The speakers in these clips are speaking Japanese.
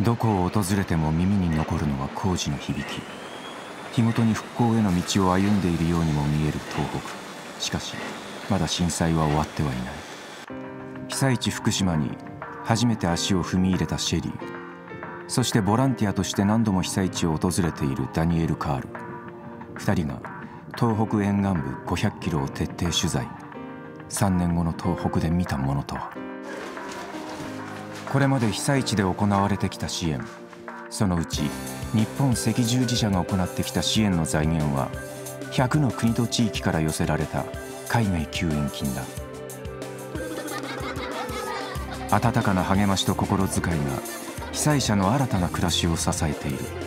どこを訪れても耳に残るのは工事の響き。日ごとに復興への道を歩んでいるようにも見える東北。しかしまだ震災は終わってはいない。被災地福島に初めて足を踏み入れたシェリー。そしてボランティアとして何度も被災地を訪れているダニエル・カール。2人が東北沿岸部500キロを徹底取材。3年後の東北で見たものとは。これまで被災地で行われてきた支援。そのうち日本赤十字社が行ってきた支援の財源は100の国と地域から寄せられた海外救援金だ。温かな励ましと心遣いが被災者の新たな暮らしを支えている。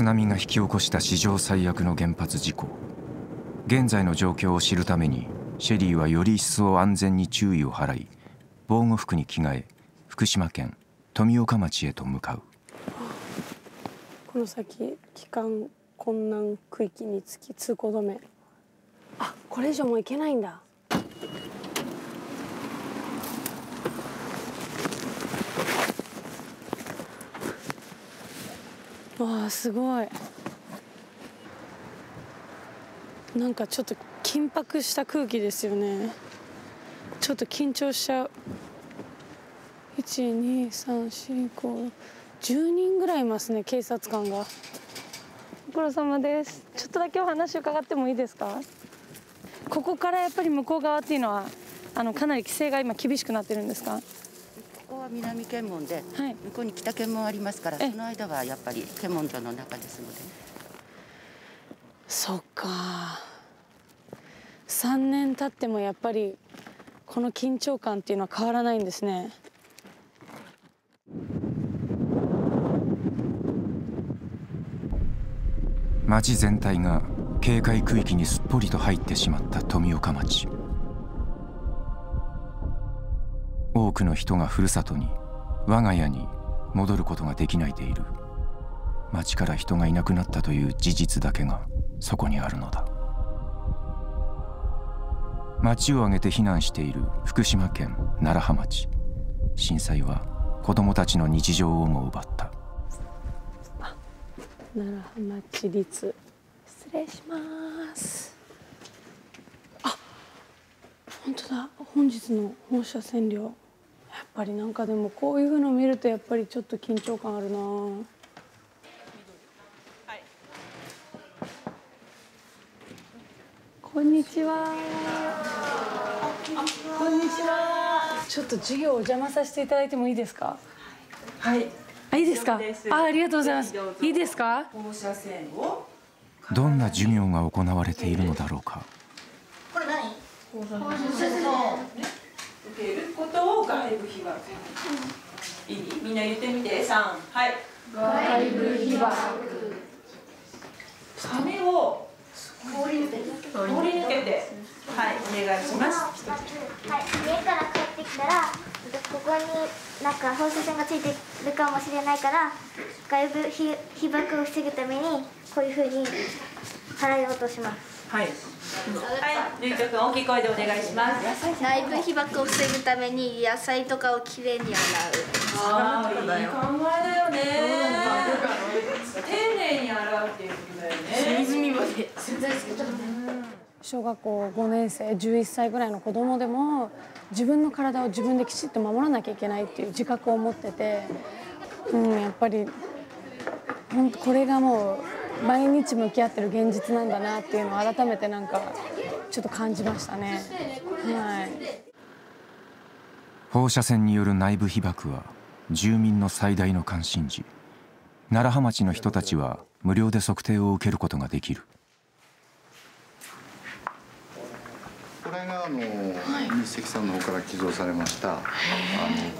津波が引き起こした史上最悪の原発事故。現在の状況を知るためにシェリーはより一層安全に注意を払い防護服に着替え福島県富岡町へと向かう。この先帰還困難区域につき通行止め。あこれ以上もう行けないんだ。わあすごい。なんかちょっと緊迫した空気ですよね。ちょっと緊張しちゃう。1234510人ぐらいいますね警察官が。ご苦労様です。ちょっとだけお話伺ってもいいですか？ここからやっぱり向こう側っていうのはあのかなり規制が今厳しくなってるんですか？南検問で、はい。向こうに北検問ありますから、えその間はやっぱり検問所の中ですので。そっか。3年経ってもやっぱりこの緊張感っていうのは変わらないんですね。町全体が警戒区域にすっぽりと入ってしまった富岡町多くの人がふるさとに我が家に戻ることができないでいる。町から人がいなくなったという事実だけがそこにあるのだ。町を挙げて避難している福島県楢葉町。震災は子どもたちの日常をも奪った。楢葉町立。失礼します。本当だ。本日の放射線量。やっぱりなんかでもこういうの見るとやっぱりちょっと緊張感あるな。こんにちは。こんにちは。ちょっと授業お邪魔させていただいてもいいですか？はい。あいいですか？あありがとうございます。いいですか？放射線を。どんな授業が行われているのだろうか放射線を受けることを外部被爆。いい？みんな言ってみて。三。はい。外部被爆。髪を通り抜けて。通り抜けて。はい、お願いします。はい、家から帰ってきたらここになんか放射線がついてるかもしれないから外部被被爆を防ぐためにこういうふうに払い落としますはい。はい、ゆいとくん大きい声でお願いします。内部被爆を防ぐために野菜とかをきれいに洗うああ、いい考えだよね。丁寧に洗うっていうことだよね。水まで小学校5年生11歳ぐらいの子供でも自分の体を自分できちっと守らなきゃいけないっていう自覚を持ってて、うん、やっぱり本当これがもう毎日向き合ってる現実なんだなっていうのを改めてなんかちょっと感じましたね。はい。放射線による内部被曝は住民の最大の関心事。楢葉町の人たちは無料で測定を受けることができる。あの、日赤さんの方から寄贈されました。あの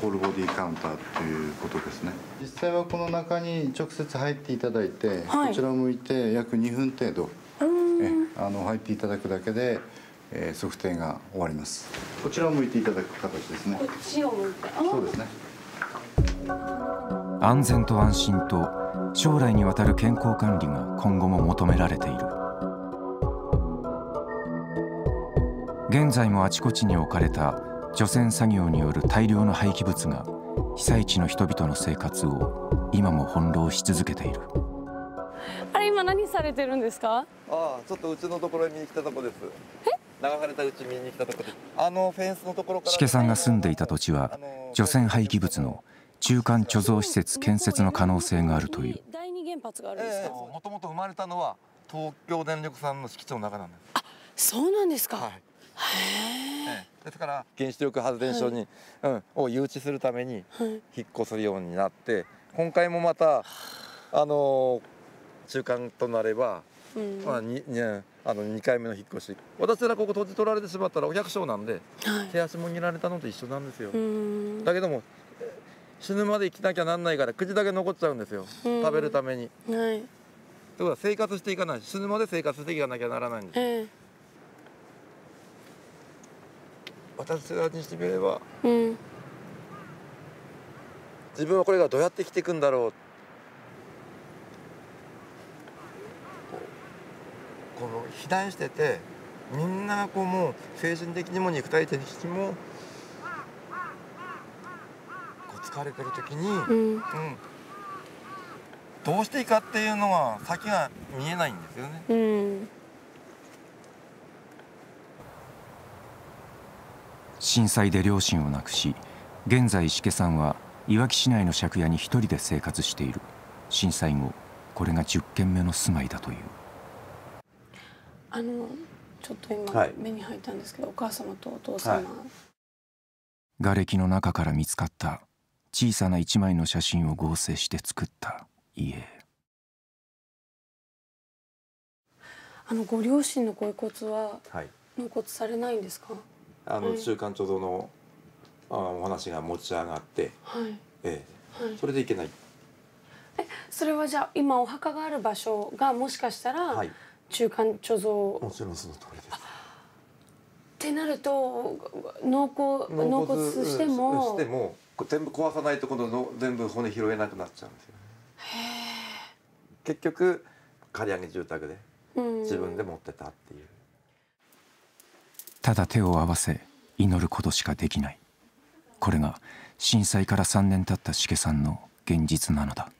コールボディカウンターということですね。実際はこの中に直接入っていただいて、はい。こちらを向いて約2分程度えあの入っていただくだけでえー、測定が終わります。こちらを向いていただく形ですね。こっちを向いて。あ。そうですね。安全と安心と将来にわたる健康管理が今後も求められている現在もあちこちに置かれた除染作業による大量の廃棄物が被災地の人々の生活を今も翻弄し続けている。あれ今何されてるんですか？ああちょっとうちのところに見に来たとこです。流されたうち見に来たとこです。あのフェンスのところからしさんが住んでいた土地は除染廃棄物の中間貯蔵施設建設の可能性があるという。第二原発があるんですか、もともと生まれたのは東京電力さんの敷地の中なんです。あそうなんですか、はいええ、ですから原子力発電所に、はい、うん、を誘致するために引っ越すようになって、今回もまたあの中間となれば、うん、まあににあの2回目の引っ越し。私らここ閉じ取られてしまったらお百姓なんで、はい、手足も握られたのと一緒なんですよ。だけども死ぬまで生きなきゃなんないから口だけ残っちゃうんですよ。食べるために。はい、ということは生活していかない。死ぬまで生活していかなきゃならないんです、えー、私らにしてみれば、うん、自分はこれがどうやって生きていくんだろう。この避難しててみんながこうもう精神的にも肉体的にも疲れてる時に、うん、うん、どうしていいかっていうのは先が見えないんですよね。うん震災で両親を亡くし現在石家さんはいわき市内の借家に一人で生活している。震災後これが10軒目の住まいだという。あのちょっと今、はい、目に入ったんですけどお母様とお父様、はい、瓦礫の中から見つかった小さな一枚の写真を合成して作った家。あのご両親のご遺骨は納骨されないんですか、あの中間貯蔵のあお話が持ち上がって、はい、ええ、はい、それでいけない。えそれはじゃあ今お墓がある場所がもしかしたら中間貯蔵、もちろんその通りです。ってなると納骨納骨してもしても全部壊さないと今度の全部骨拾えなくなっちゃうんですよね。結局借り上げ住宅で自分で持ってたっていう。ただ手を合わせ祈ることしかできない。これが震災から3年経ったしけさんの現実なのだ。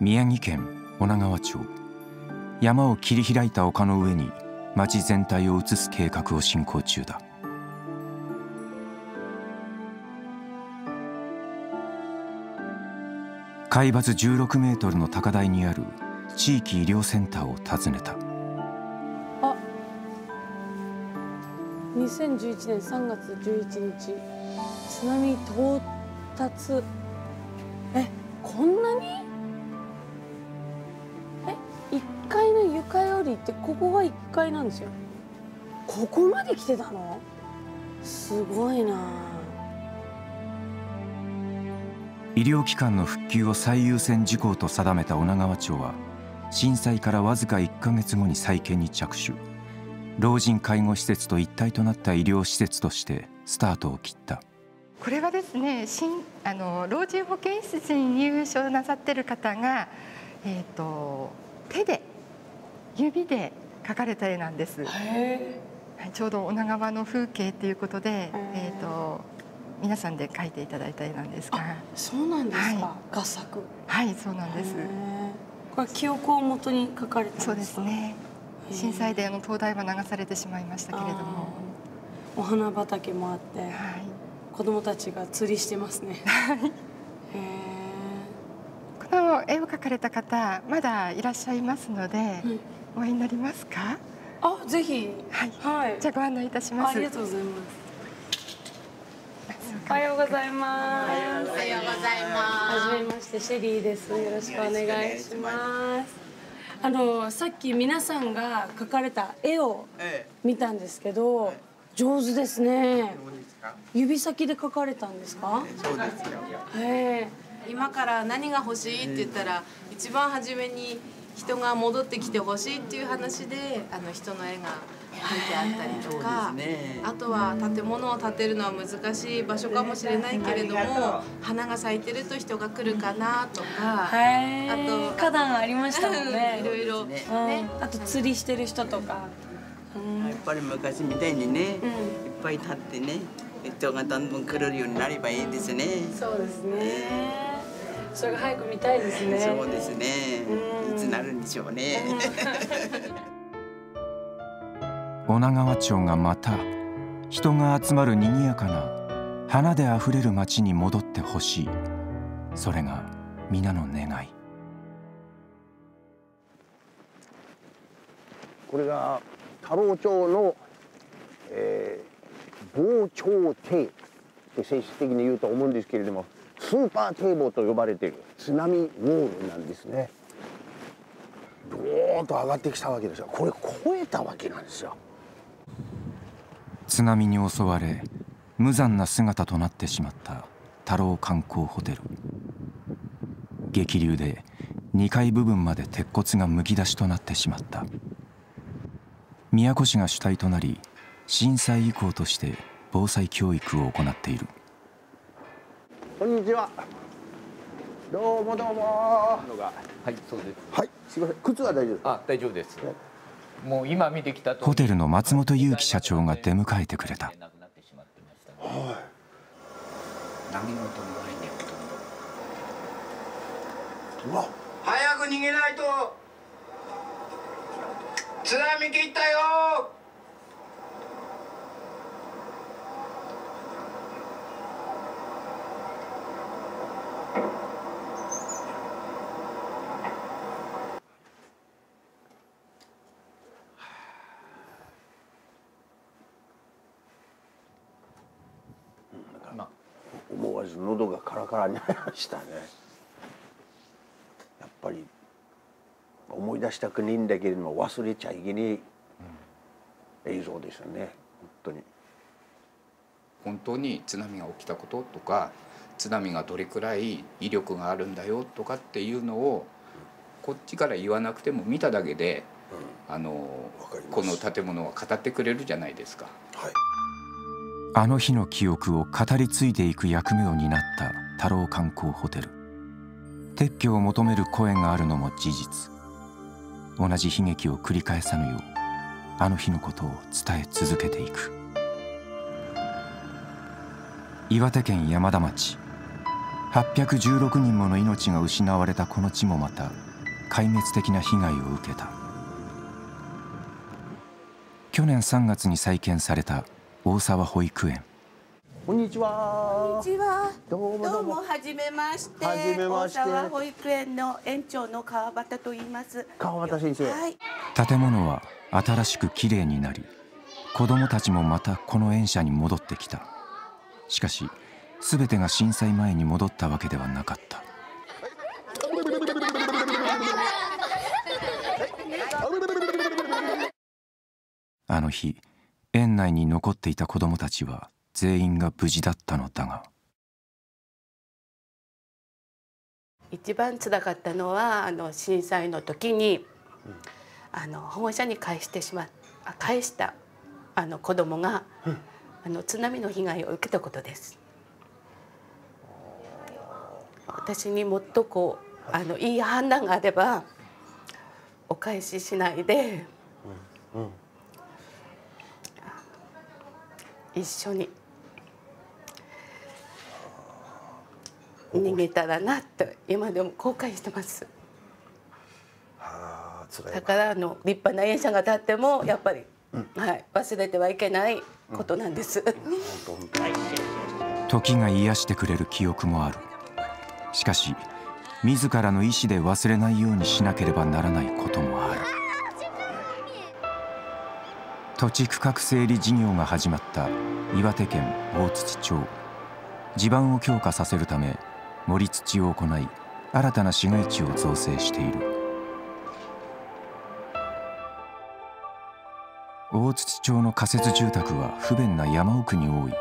宮城県女川町。山を切り開いた丘の上に町全体を移す計画を進行中だ。海抜16メートルの高台にある地域医療センターを訪ねた。2011年3月11日津波到達。えこんなに？え1階の床よりってここが1階なんですよ。ここまで来てたの？すごいな。医療機関の復旧を最優先事項と定めた女川町は震災からわずか1か月後に再建に着手。老人介護施設と一体となった医療施設としてスタートを切った。これはですね新あの老人保健施設に入所なさってる方が、えーと、手で指で描かれた絵なんです。ちょうど女川の風景ということで、えーと皆さんで描いていただいた絵なんですが。そうなんですか、はい、画作。はいそうなんです。これ記憶をもとに描かれたそうですね震災であの灯台は流されてしまいましたけれども。お花畑もあって、はい、子供たちが釣りしてますね。この絵を描かれた方まだいらっしゃいますので、お会いになりますか？あぜひ。はい、はい、じゃあご案内いたします。ありがとうございます。おはようございます。おはようございます。はじめまして、シェリーです。よろしくお願いします。あの、さっき皆さんが描かれた絵を見たんですけど、上手ですね。指先で描かれたんですか？そうですよ。今から何が欲しいって言ったら、一番初めに人が戻ってきてほしいっていう話であの人の絵が描いてあったりとか、ね、あとは建物を建てるのは難しい場所かもしれないけれども花が咲いてると人が来るかなとかあと花壇ありましたもんね。いろいろ、ね、あと釣りしてる人とか、うん、やっぱり昔みたいにね、うん、いっぱい立ってね人がどんどん来れるようになればいいですね。そうですね。それが早く見たいですね。そうですね。いつなるんでしょうね女川町がまた人が集まる賑やかな花であふれる町に戻ってほしいそれが皆の願いこれが太郎町の、えー、防潮堤って正式的に言うと思うんですけれどもスーパー堤防と呼ばれている津波ウォールなんですね。ドーンと上がってきたわけですよこれ超えたわけなんですよ。津波に襲われ無残な姿となってしまった太郎観光ホテル。激流で2階部分まで鉄骨がむき出しとなってしまった。宮古市が主体となり震災以降として防災教育を行っている。こんにちは。どうもどうも。はいそうです。はいすみません。靴は大丈夫あ大丈夫です、ねホテルの松本裕樹社長が出迎えてくれた。うわ。早く逃げないと。津波切ったよ。ず喉がカラカラになりましたね。やっぱり思い出したくないんだけれども忘れちゃいけない映像ですよね。本当に。本当に津波が起きたこととか津波がどれくらい威力があるんだよとかっていうのをこっちから言わなくても見ただけで、うん、あのこの建物は語ってくれるじゃないですか。はい。あの日の記憶を語り継いでいく役目を担った太郎観光ホテル。撤去を求める声があるのも事実。同じ悲劇を繰り返さぬようあの日のことを伝え続けていく。岩手県山田町。816人もの命が失われたこの地もまた壊滅的な被害を受けた。去年3月に再建された大沢保育園。こんにちは。こんにちは。どうもどうも。はじめまして。はじめまして。大沢保育園の園長の川端と言います。川端先生、はい、建物は新しくきれいになり子どもたちもまたこの園舎に戻ってきた。しかし全てが震災前に戻ったわけではなかった。あの日園内に残っていた子どもたちは全員が無事だったのだが一番つらかったのはあの震災の時に、うん、あの保護者に返してしま返したあの子供が、うん、あの津波の被害を受けたことです。私にもっとこうあのいい判断があればお返ししないで、うん一緒に逃げたらなと今でも後悔してます。だからあの立派な演者が立ってもやっぱり、うん、はい、忘れてはいけないことなんです。うん、時が癒してくれる記憶もある。しかし自らの意思で忘れないようにしなければならないこともある。土地区画整理事業が始まった岩手県大槌町地盤を強化させるため盛り土を行い新たな市街地を造成している。大槌町の仮設住宅は不便な山奥に多い。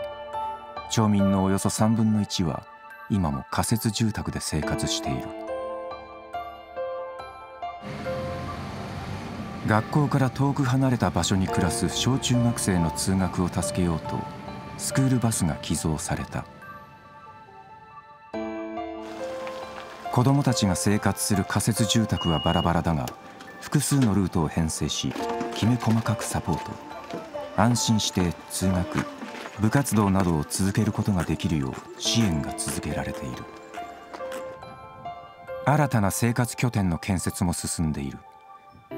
町民のおよそ3分の1は今も仮設住宅で生活している。学校から遠く離れた場所に暮らす小中学生の通学を助けようとスクールバスが寄贈された。子どもたちが生活する仮設住宅はバラバラだが複数のルートを編成しきめ細かくサポート。安心して通学部活動などを続けることができるよう支援が続けられている。新たな生活拠点の建設も進んでいる。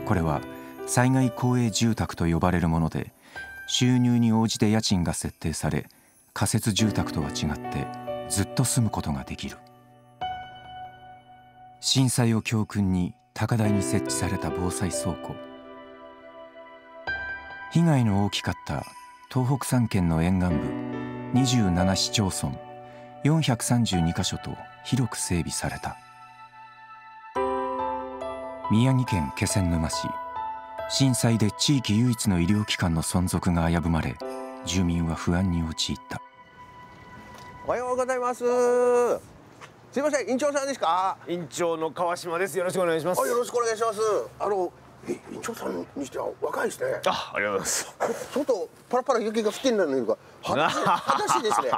これは災害公営住宅と呼ばれるもので収入に応じて家賃が設定され仮設住宅とは違ってずっと住むことができる。震災を教訓に高台に設置された防災倉庫。被害の大きかった東北3県の沿岸部27市町村432カ所と広く整備された。宮城県気仙沼市震災で地域唯一の医療機関の存続が危ぶまれ住民は不安に陥った。おはようございます。すいません院長さんですか？院長の川島です。よろしくお願いします。よろしくお願いします。あの院長さんにしては若いですね。あありがとうございます。外パラパラ雪が降ってんのにか。裸裸足ですね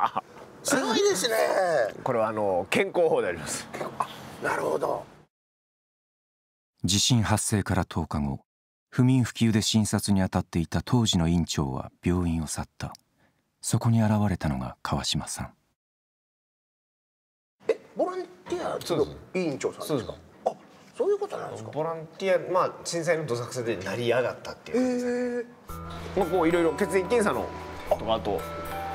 すごいですねこれはあの健康法でありますなるほど地震発生から10日後不眠不休で診察に当たっていた当時の院長は病院を去ったそこに現れたのが川島さんえボランティアの委員長さんですか？あそういうことなんですか？ボランティアまあ震災のどさくさで成り上がったっていうまあこういろいろ血液検査のとかあと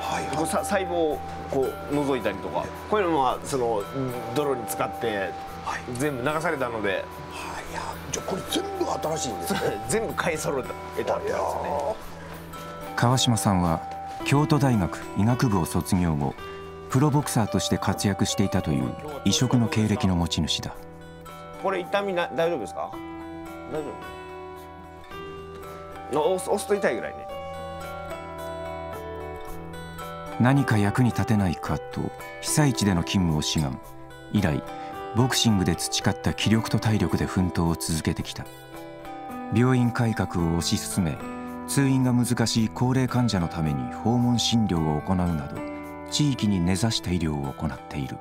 はいはい、細胞をこう覗いたりとかこういうのはその泥に使って全部流されたので、はい、いやじゃこれ全部新しいんですね。全部買い揃えたってやつね。川島さんは京都大学医学部を卒業後プロボクサーとして活躍していたという異色の経歴の持ち主だ。これ痛みな大丈夫ですか？大丈夫。押すと痛いぐらいね。何か役に立てないかと被災地での勤務を志願。以来ボクシングで培った気力と体力で奮闘を続けてきた。病院改革を推し進め通院が難しい高齢患者のために訪問診療を行うなど地域に根ざした医療を行っている。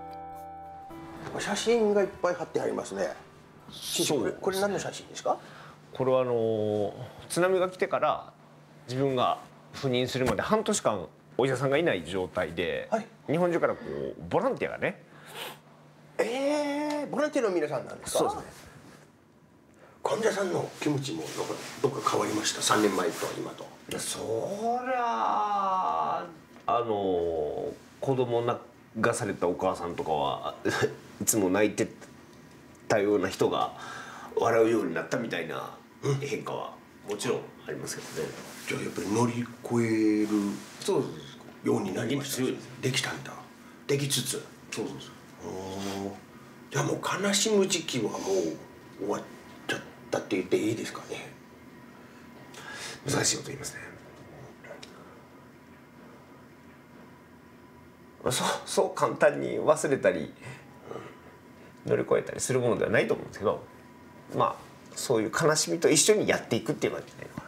写真がいっぱい貼ってありますね。そうこれ何の写真ですか？これはあの津波が来てから自分が赴任するまで半年間お医者さんがいない状態で、はい、日本中からこうボランティアがね。えー、ボランティアの皆さんなんですか？そうですね。患者さんの気持ちもどっか変わりました？3年前と今と。そりゃあの子供流されたお母さんとかは いつも泣いてたような人が笑うようになったみたいな変化はもちろんありますけどね、じゃあやっぱり乗り越えるそうようになりました。できたんだ。できつつ。そうそうそう。じゃあもう悲しむ時期はもう終わっちゃったって言っていいですかね。難しいこと言いますねそう そう簡単に忘れたり乗り越えたりするものではないと思うんですけどまあそういう悲しみと一緒にやっていくっていう感じじゃないのか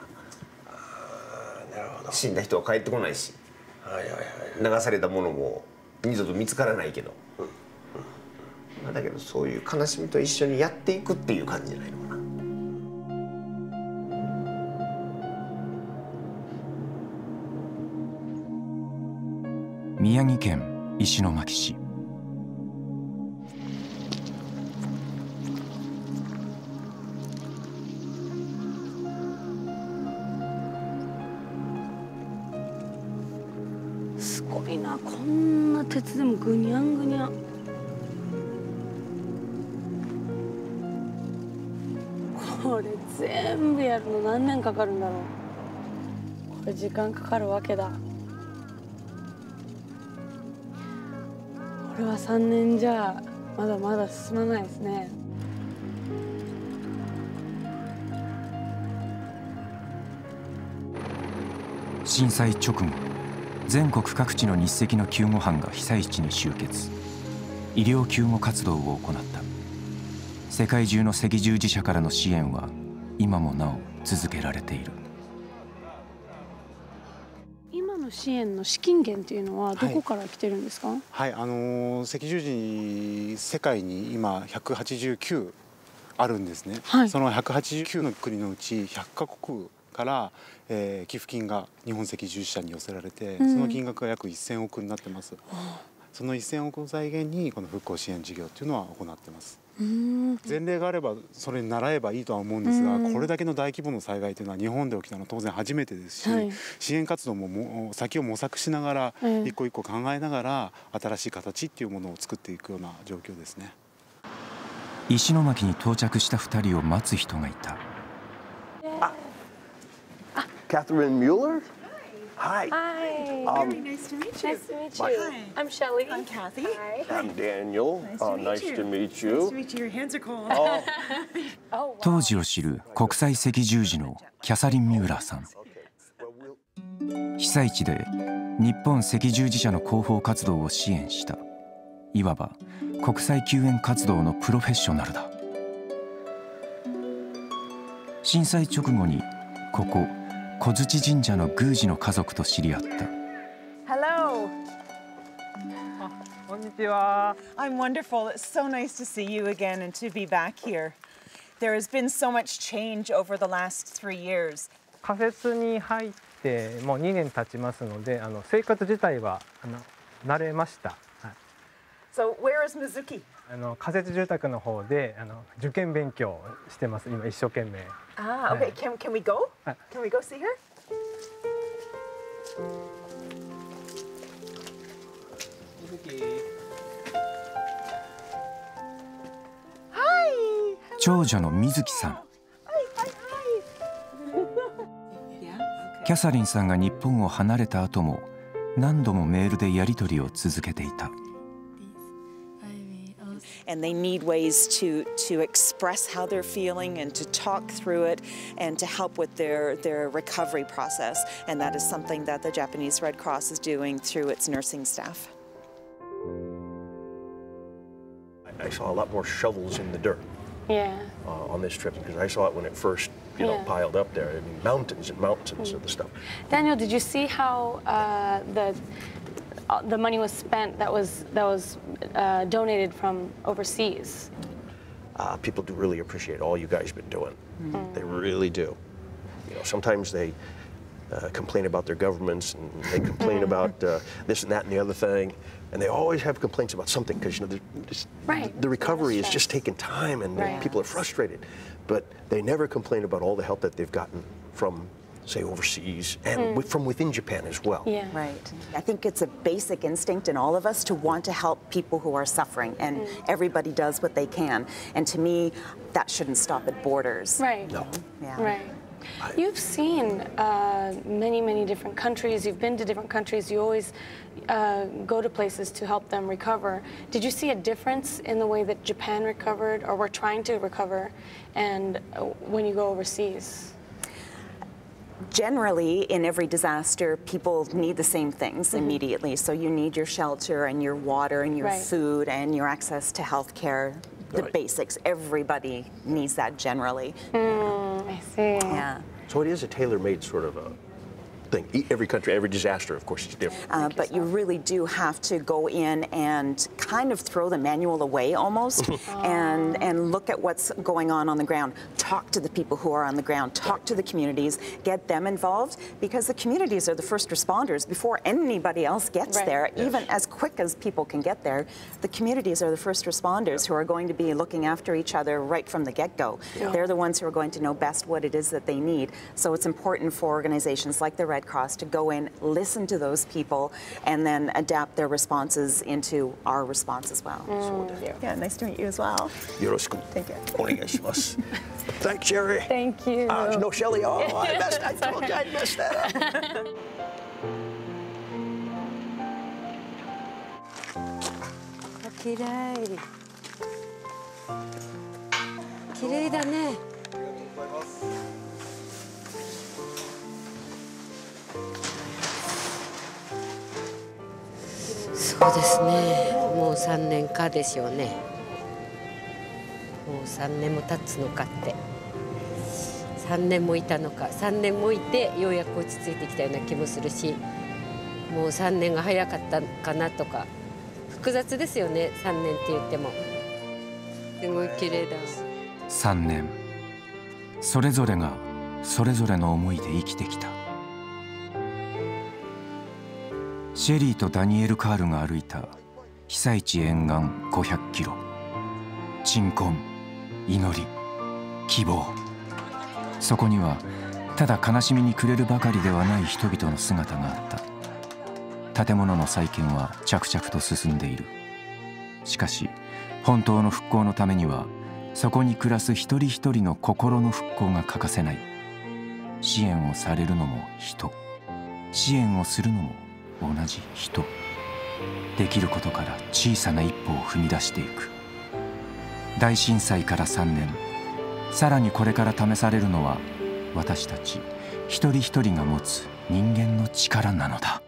ななるほど。死んだ人は帰ってこないし、はいはいはい、流されたものも二度と見つからないけど、まあ、だけどそういう悲しみと一緒にやっていくっていう感じじゃないのかな。宮城県石巻市。すごいな。こんな鉄でもぐにゃんぐにゃん。これ全部やるの何年かかるんだろう。これ時間かかるわけだ。これは3年じゃまだまだ進まないですね。震災直後全国各地の日赤の救護班が被災地に集結。医療救護活動を行った。世界中の赤十字社からの支援は今もなお続けられている。支援の資金源っていうのはどこから来てるんですか、はい、はい、あの赤十字世界に今189あるんですね、はい、その189の国のうち100カ国から、えー、寄付金が日本赤十字社に寄せられて、うん、その金額が約1000億になってます。その1000億を財源にこの復興支援事業っていうのは行ってます。前例があればそれに習えばいいとは思うんですがこれだけの大規模の災害というのは日本で起きたのは当然初めてですし、はい、支援活動もも先を模索しながら、一個一個考えながら新しい形っていうものを作っていくような状況ですね。石巻に到着した2人を待つ人がいた。Catherine Mueller? Hi. Hi. Um, Very nice to meet you. Nice to meet you. Hi. I'm Shelly. I'm Kathy. Hi. I'm Daniel. Nice to, uh, nice you. to meet you. Nice to meet you. Your hands are cold. Oh. 当時を知る国際赤十字のキャサリン・ミューラーさん被災地で日本赤十字社の広報活動を支援したいわば国際救援活動のプロフェッショナルだ震災直後にここ小槌神社の宮司の家族と知り合った。Hello. こんにちは。I'm wonderful. It's so nice to see you again and to be back here. There has been so much change over the last three years. 仮設に入ってもう2年経ちますので、あの生活自体はあの慣れました。はい、so where is Mizuki? あの仮設住宅の方であの受験勉強してます。今一生懸命。Ah, okay. Can can we go? Can we go see her? 長女の水木さんキャサリンさんが日本を離れた後も何度もメールでやり取りを続けていた。And they need ways to to express how they're feeling and to talk through it and to help with their their recovery process and that is something that the Japanese Red Cross is doing through its nursing staff. I saw a lot more shovels in the dirt. Yeah. Uh, on this trip because I saw it when it first, you know, piled up there. I mean, mountains and mountains mm. of the stuff. Daniel, did you see how uh, the the money was spent that was that was uh, donated from overseas. Uh, people do really appreciate all you guys have been doing. Mm. They really do. You know, sometimes they uh, complain about their governments and they complain about uh, this and that and the other thing, and they always have complaints about something because you know right. the recovery is just taking time and right. people are frustrated, but they never complain about all the help that they've gotten from say overseas and mm. from within Japan as well. Yeah. Right. I think it's a basic instinct in all of us to want to help people who are suffering and mm. everybody does what they can. And to me, that shouldn't stop at borders. Right. No. Yeah. Right. You've seen uh, many, many different countries. You've been to different countries. You always uh, go to places to help them recover. Did you see a difference in the way that Japan recovered or were trying to recover and uh, when you go overseas? Generally in every disaster people need the same things mm -hmm. immediately so you need your shelter and your water and your right. food and your access to health care the right. basics everybody needs that generally mm, i see yeah so it is a tailor-made sort of a thing. Every country, every disaster, of course, is different. Uh, but you really do have to go in and kind of throw the manual away almost and, and look at what's going on on the ground. Talk to the people who are on the ground. Talk to the communities. Get them involved because the communities are the first responders before anybody else gets right. there, yes. even as quick as people can get there. The communities are the first responders who are going to be looking after each other right from the get-go. Yeah. They're the ones who are going to know best what it is that they need. So it's important for organizations like the Red Red Cross to go in, listen to those people, and then adapt their responses into our response as well. Mm. Yeah, nice to meet you as well. Thank you. Thanks, Jerry. Thank you. Uh, no, Shelly. Oh, I messed, I told you I messed that up. 綺麗綺麗だね。 そうですね。もう3年かでしょうね。もう3年も経つのかって。3年もいたのか。3年もいてようやく落ち着いてきたような気もするしもう3年が早かったかなとか。複雑ですよね。3年って言っても。すごい綺麗だ3年。それぞれがそれぞれの思いで生きてきた。シェリーとダニエル・カールが歩いた被災地沿岸500キロ。鎮魂祈り希望。そこにはただ悲しみに暮れるばかりではない人々の姿があった。建物の再建は着々と進んでいる。しかし本当の復興のためにはそこに暮らす一人一人の心の復興が欠かせない。支援をされるのも人。支援をするのも同じ人。できることから小さな一歩を踏み出していく。大震災から3年。さらにこれから試されるのは私たち一人一人が持つ人間の力なのだ。